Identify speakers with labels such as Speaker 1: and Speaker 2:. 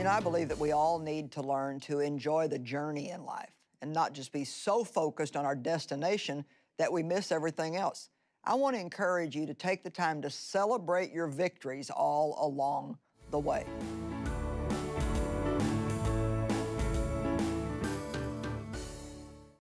Speaker 1: You know, I believe that we all need to learn to enjoy the journey in life and not just be so focused on our destination that we miss everything else. I want to encourage you to take the time to celebrate your victories all along the way.